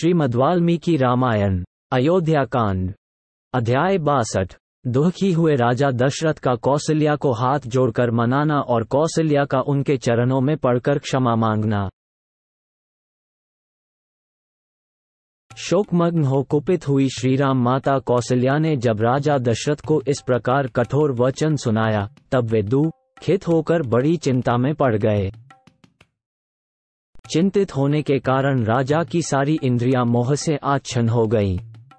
श्रीमद्वाल्मीकि रामायण अयोध्या कांड अध्याय बासठ। दुखी हुए राजा दशरथ का कौशल्या को हाथ जोड़कर मनाना और कौशल्या का उनके चरणों में पड़कर क्षमा मांगना। शोकमग्न हो कुपित हुई श्रीराम माता कौशल्या ने जब राजा दशरथ को इस प्रकार कठोर वचन सुनाया, तब वे दू, खित होकर बड़ी चिंता में पड़ गए। चिंतित होने के कारण राजा की सारी इंद्रियाँ मोह से आच्छन हो गईं।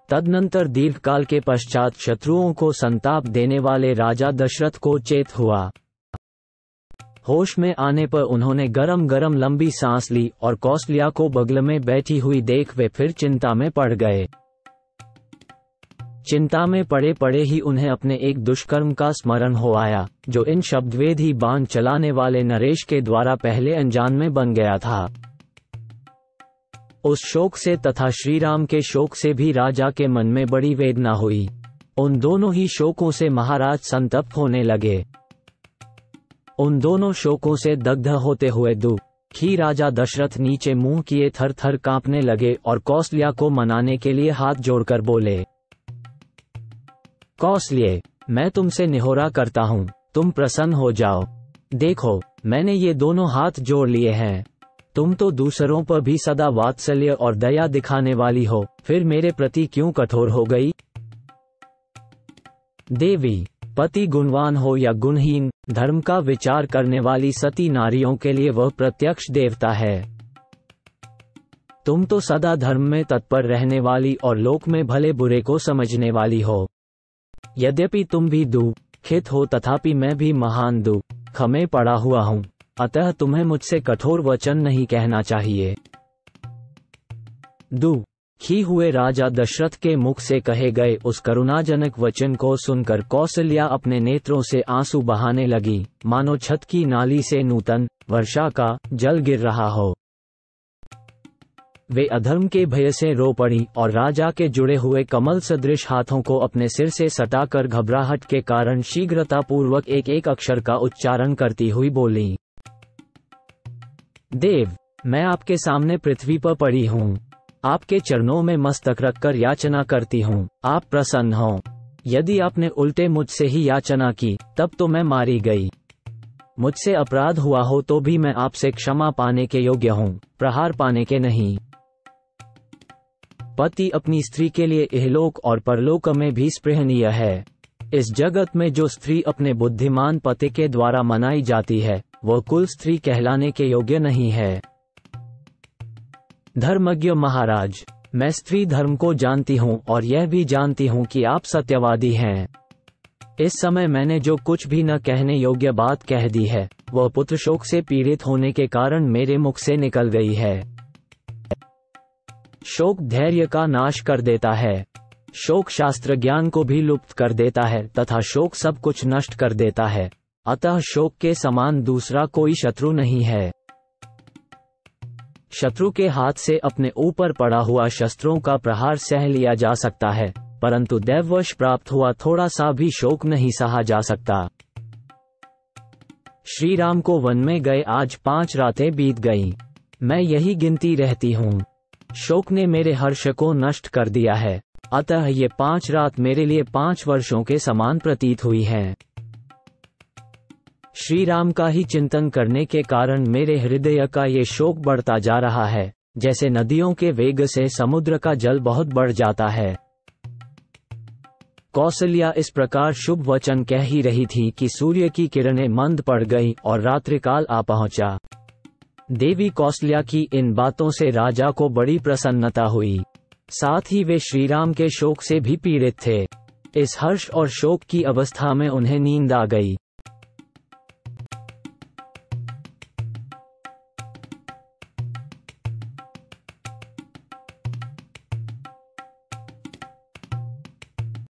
तदनंतर दीर्घकाल के पश्चात शत्रुओं को संताप देने वाले राजा दशरथ को चेत हुआ होश में आने पर उन्होंने गरम गरम लंबी सांस ली और कौशल्या को बगल में बैठी हुई देख वे फिर चिंता में पड़ गए चिंता में पड़े पड़े ही उन्हें अपने एक दुष्कर्म का स्मरण हो आया, जो इन शब्दवेद ही बाँध चलाने वाले नरेश के द्वारा पहले अनजान में बन गया था। उस शोक से तथा श्रीराम के शोक से भी राजा के मन में बड़ी वेदना हुई। उन दोनों ही शोकों से महाराज संतप्त होने लगे। उन दोनों शोकों से दग्ध होते हुए दुखी राजा दशरथ नीचे मुँह किए थर थर कांपने लगे और कौशल्या को मनाने के लिए हाथ जोड़कर बोले कौशल्य मैं तुमसे निहोरा करता हूँ, तुम प्रसन्न हो जाओ। देखो, मैंने ये दोनों हाथ जोड़ लिए हैं। तुम तो दूसरों पर भी सदा वात्सल्य और दया दिखाने वाली हो, फिर मेरे प्रति क्यों कठोर हो गई? देवी, पति गुणवान हो या गुणहीन, धर्म का विचार करने वाली सती नारियों के लिए वह प्रत्यक्ष देवता है। तुम तो सदा धर्म में तत्पर रहने वाली और लोक में भले बुरे को समझने वाली हो। यद्यपि तुम भी दुखित हो तथापि मैं भी महान दुख में पड़ा हुआ हूँ। अतः तुम्हें मुझसे कठोर वचन नहीं कहना चाहिए। दुखी हुए राजा दशरथ के मुख से कहे गए उस करुणाजनक वचन को सुनकर कौशल्या अपने नेत्रों से आँसू बहाने लगी। मानो छत की नाली से नूतन वर्षा का जल गिर रहा हो। वे अधर्म के भय से रो पड़ी और राजा के जुड़े हुए कमल सदृश हाथों को अपने सिर से सटाकर घबराहट के कारण शीघ्रता पूर्वक एक एक अक्षर का उच्चारण करती हुई बोली, देव, मैं आपके सामने पृथ्वी पर पड़ी हूँ। आपके चरणों में मस्तक रखकर याचना करती हूँ। आप प्रसन्न हो। यदि आपने उल्टे मुझसे ही याचना की, तब तो मैं मारी गई। मुझसे अपराध हुआ हो तो भी मैं आपसे क्षमा पाने के योग्य हूँ, प्रहार पाने के नहीं। पति अपनी स्त्री के लिए इहलोक और परलोक में भी स्पृहनीय है। इस जगत में जो स्त्री अपने बुद्धिमान पति के द्वारा मनाई जाती है, वह कुल स्त्री कहलाने के योग्य नहीं है। धर्मज्ञ महाराज, मैं स्त्री धर्म को जानती हूँ और यह भी जानती हूँ कि आप सत्यवादी हैं। इस समय मैंने जो कुछ भी न कहने योग्य बात कह दी है, वह पुत्र शोक से पीड़ित होने के कारण मेरे मुख से निकल गई है। शोक धैर्य का नाश कर देता है। शोक शास्त्र ज्ञान को भी लुप्त कर देता है तथा शोक सब कुछ नष्ट कर देता है। अतः शोक के समान दूसरा कोई शत्रु नहीं है। शत्रु के हाथ से अपने ऊपर पड़ा हुआ शस्त्रों का प्रहार सह लिया जा सकता है, परंतु दैववश प्राप्त हुआ थोड़ा सा भी शोक नहीं सहा जा सकता। श्री राम को वन में गए आज पाँच रातें बीत गईं। मैं यही गिनती रहती हूँ। शोक ने मेरे हर्ष को नष्ट कर दिया है। अतः ये पाँच रात मेरे लिए पाँच वर्षों के समान प्रतीत हुई हैं। श्री राम का ही चिंतन करने के कारण मेरे हृदय का ये शोक बढ़ता जा रहा है, जैसे नदियों के वेग से समुद्र का जल बहुत बढ़ जाता है। कौशल्या इस प्रकार शुभ वचन कह ही रही थी कि सूर्य की किरणें मंद पड़ गईं और रात्रिकाल आ पहुँचा। देवी कौशल्या की इन बातों से राजा को बड़ी प्रसन्नता हुई। साथ ही वे श्रीराम के शोक से भी पीड़ित थे। इस हर्ष और शोक की अवस्था में उन्हें नींद आ गई।